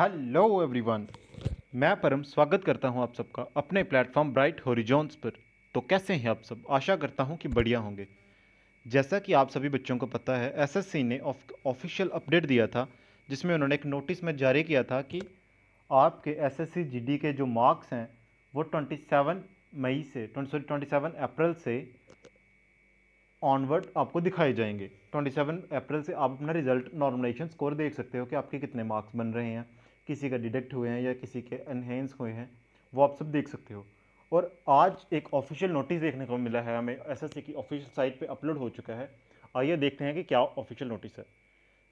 Hello everyone मैं परम स्वागत करता हूँ आप सबका अपने प्लेटफॉर्म ब्राइट हॉरिजॉन्स पर। तो कैसे हैं आप सब? आशा करता हूँ कि बढ़िया होंगे। जैसा कि आप सभी बच्चों को पता है एसएससी ने ऑफिशियल अपडेट दिया था, जिसमें उन्होंने एक नोटिस में जारी किया था कि आपके एसएससी जीडी के जो मार्क्स हैं, वो 27 मई से सॉरी 27 अप्रैल से ऑनवर्ड आपको दिखाए जाएँगे। 27 अप्रैल से आप अपना रिज़ल्ट नॉर्मलाइजेशन स्कोर देख सकते हो कि आपके कितने मार्क्स बन रहे हैं। किसी का डिडक्ट हुए हैं या किसी के एनहेंस हुए हैं, वो आप सब देख सकते हो। और आज एक ऑफिशियल नोटिस देखने को मिला है हमें एस एसएससी की ऑफिशियल साइट पे अपलोड हो चुका है। आइए देखते हैं कि क्या ऑफिशियल नोटिस है।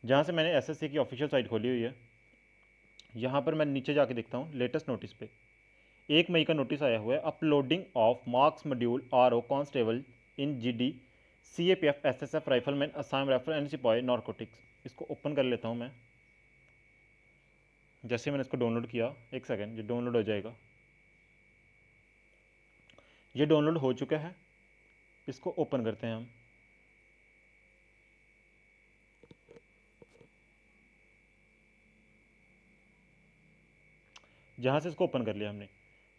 जहाँ से मैंने एसएससी की ऑफिशियल साइट खोली हुई है, यहाँ पर मैं नीचे जाके देखता हूँ लेटेस्ट नोटिस पे। एक मई का नोटिस आया हुआ है uploading of marks module R O constable in G D C A P F S S F rifleman Assam rifle and सिपाही नारकोटिक्स इसको ओपन कर लेता हूँ मैं। जैसे मैंने इसको डाउनलोड किया, एक सेकेंड ये डाउनलोड हो जाएगा। ये डाउनलोड हो चुका है। इसको ओपन करते हैं हम। जहाँ से इसको ओपन कर लिया हमने।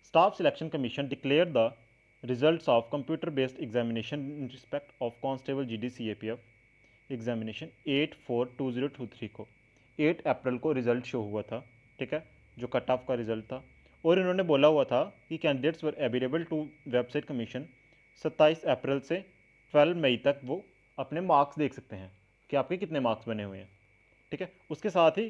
Staff selection commission declare the results of computer based examination in respect of constable G D C A P F examination eight four two zero two three को। एट अप्रैल को रिज़ल्ट शो हुआ था। ठीक है, जो cut off का result था। और इन्होंने बोला हुआ था कि candidates were available to website commission सत्ताईस अप्रैल से ट्वेल्व मई तक वो अपने मार्क्स देख सकते हैं कि आपके कितने मार्क्स बने हुए हैं। ठीक है, उसके साथ ही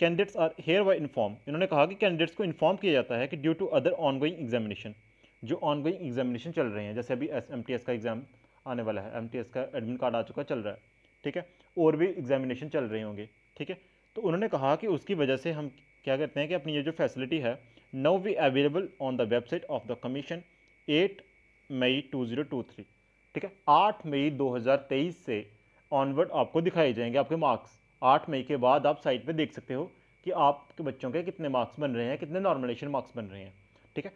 candidates are hair Y inform इन्होंने कहा कि कैंडिडेट्स को इन्फॉर्म किया जाता है कि due to other ongoing examination जो ऑन गोइंग एग्जामिनेशन चल रहे हैं, जैसे अभी एस एम टी एस का एग्ज़ाम आने वाला है एम टी एस का एडमिट कार्ड आ चुका, चल रहा है। ठीक है, और भी एग्जामिनेशन चल रहे होंगे। ठीक है तो उन्होंने कहा कि उसकी वजह से हम क्या करते हैं कि अपनी ये जो फैसिलिटी है now we available on the website of the commission eight May two zero two three ठीक है? आठ मई दो हज़ार तेईस से ऑनवर्ड आपको दिखाए जाएँगे आपके मार्क्स आठ मई के बाद आप साइट पे देख सकते हो कि आपके बच्चों के कितने मार्क्स बन रहे हैं, कितने नॉर्मलाइजेशन मार्क्स बन रहे हैं. ठीक है?